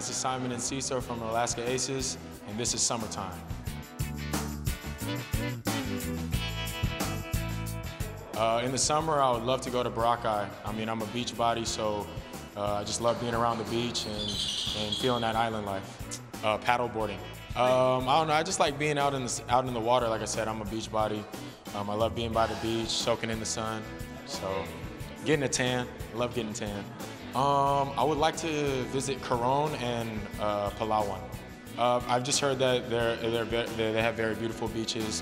This is Simon Enciso from Alaska Aces, and this is summertime. Uh, in the summer, I would love to go to Boracay. I mean, I'm a beach body, so uh, I just love being around the beach and, and feeling that island life. Uh, paddle boarding. Um, I don't know. I just like being out in the out in the water. Like I said, I'm a beach body. Um, I love being by the beach, soaking in the sun. So, getting a tan. Love getting tan. Um, I would like to visit Coron and uh, Palawan. Uh, I've just heard that they're, they're, they they have very beautiful beaches.